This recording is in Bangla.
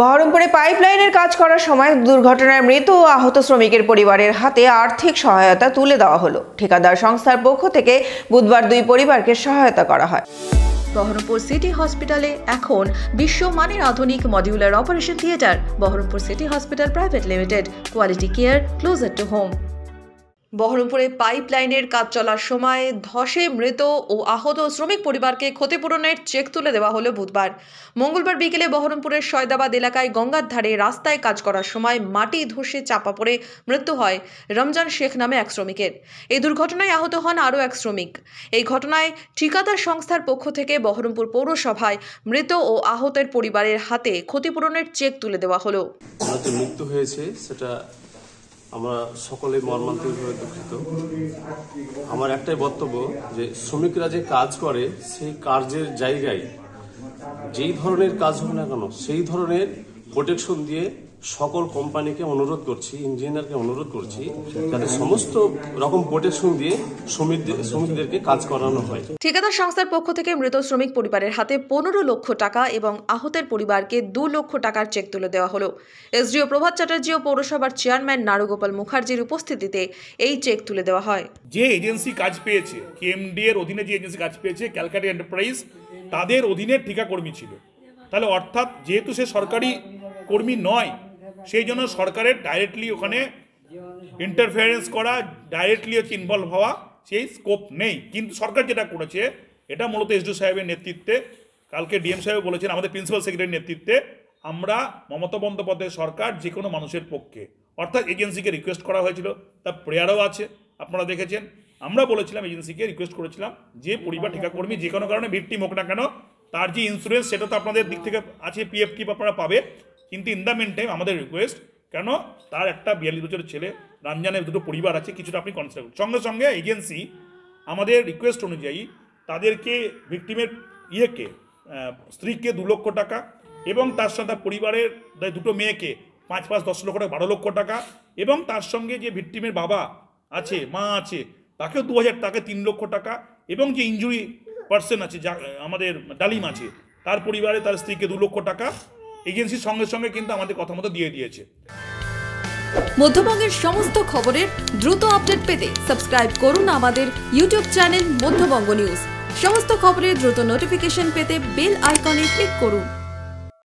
বহরমপুরে পাইপলাইনের কাজ করার সময় দুর্ঘটনায় মৃত ও আহত শ্রমিকের পরিবারের হাতে আর্থিক সহায়তা তুলে দেওয়া হলো। ঠিকাদার সংস্থার পক্ষ থেকে বুধবার দুই পরিবারকে সহায়তা করা হয়। বহরমপুর সিটি হসপিটালে এখন বিশ্বমানের আধুনিক modular operation theatre, Baharampur city hospital private limited, quality care, closer to home. বহরমপুরে পাইপ লাইনের কাজ চলার সময় ধসে মৃত ও আহত শ্রমিক পরিবারকে ক্ষতিপূরণের চেক তুলে দেওয়া হলো বুধবার। মঙ্গলবার বিকেলে বহরমপুরের সয়দাবাদ এলাকায় গঙ্গার ধারে রাস্তায় কাজ করার সময় মাটি ধসে চাপা পড়ে মৃত্যু হয় রমজান শেখ নামে এক শ্রমিকের। এই দুর্ঘটনায় আহত হন আরও এক শ্রমিক। এই ঘটনায় ঠিকাদার সংস্থার পক্ষ থেকে বহরমপুর পৌরসভায় মৃত ও আহতের পরিবারের হাতে ক্ষতিপূরণের চেক তুলে দেওয়া হলো। মৃত্যু হয়েছে, সেটা আমরা সকলে মর্মান্তিকভাবে দুঃখিত। আমার একটাই বক্তব্য যে শ্রমিকরা যে কাজ করে, সেই কার্যের জায়গায় যেই ধরনের কাজ হোক না কেন, সেই ধরনের প্রোটেকশন দিয়ে সকল কোম্পানিকে অনুরোধ করছি ইঞ্জিনিয়ারকে অনুরোধ করছি যাতে সমস্ত রকম প্রোটেকশন দিয়ে শ্রমিকদের শ্রমিকদেরকে কাজ করানো হয়। ঠিকাদার সংস্থার পক্ষ থেকে মৃত শ্রমিক পরিবারের হাতে পনেরো লক্ষ টাকা এবং আহতের পরিবারকে দু লক্ষ টাকার চেক তুলে দেওয়া হলো। এসডিও প্রভাত চ্যাটার্জি ও পৌরসভার চেয়ারম্যান নারুগোপাল মুখার্জির উপস্থিতিতে এই চেক তুলে দেওয়া হয়। যে এজেন্সি কাজ পেয়েছে কেএমডি এর অধীনে যে এজেন্সি কাজ পেয়েছে ক্যালকাটা এন্টারপ্রাইজ তাদের অধীনে ঠিকা কর্মী ছিল। তাহলে অর্থাৎ যেহেতু সে সরকারি কর্মী নয় সেই জন্য সরকারের ডাইরেক্টলি ওখানে ইন্টারফিয়ারেন্স করা ডাইরেক্টলি হচ্ছে ইনভলভ হওয়া, সেই স্কোপ নেই। কিন্তু সরকার যেটা করেছে, এটা মূলত এসডিও সাহেবের নেতৃত্বে, কালকে ডিএম সাহেব বলেছেন, আমাদের প্রিন্সিপাল সেক্রেটারির নেতৃত্বে, আমরা মমতা বন্দ্যোপাধ্যায় সরকার যে কোনো মানুষের পক্ষে। অর্থাৎ এজেন্সিকে রিকোয়েস্ট করা হয়েছিল, তার প্রেয়ারও আছে, আপনারা দেখেছেন। আমরা বলেছিলাম এজেন্সিকে রিকোয়েস্ট করেছিলাম যে পরিবার ঠিকাকর্মী যে কোনো কারণে ভিক্টিম হোক না কেন, তার যে ইন্স্যুরেন্স সেটা তো আপনাদের দিক থেকে আছে পিএফ কি আপনারা পাবে। কিন্তু ইন দ্য মেন টাইম আমাদের রিকোয়েস্ট কেন? তার একটা বিয়াল্লিশ বছরের ছেলে, রমজানের দুটো পরিবার আছে, কিছুটা আপনি কনসিডার করুন। সঙ্গে সঙ্গে এজেন্সি আমাদের রিকোয়েস্ট অনুযায়ী তাদেরকে ভিকটিমের ইয়েকে স্ত্রীকে দু লক্ষ টাকা এবং তার সাথে তার পরিবারের দুটো মেয়েকে পাঁচ পাঁচ, দশ লক্ষ টাকা, বারো লক্ষ টাকা এবং তার সঙ্গে যে ভিকটিমের বাবা আছে, মা আছে, তাকেও দু হাজার টাকা, তিন লক্ষ টাকা এবং যে ইঞ্জুরি পার্সন আছে, যা, আমাদের ডালিম আছে, তার পরিবারে তার স্ত্রীকে দু লক্ষ টাকা এজেন্সির সঙ্গে সঙ্গে কিন্তু আমাদের কথা মতো দিয়ে দিয়েছে। মধ্যবঙ্গের সমস্ত খবরের দ্রুত আপডেট পেতে সাবস্ক্রাইব করুন আমাদের ইউটিউব চ্যানেল মধ্যবঙ্গ নিউজ। সমস্ত খবরের দ্রুত নোটিফিকেশন পেতে বেল আইকনে ক্লিক করুন।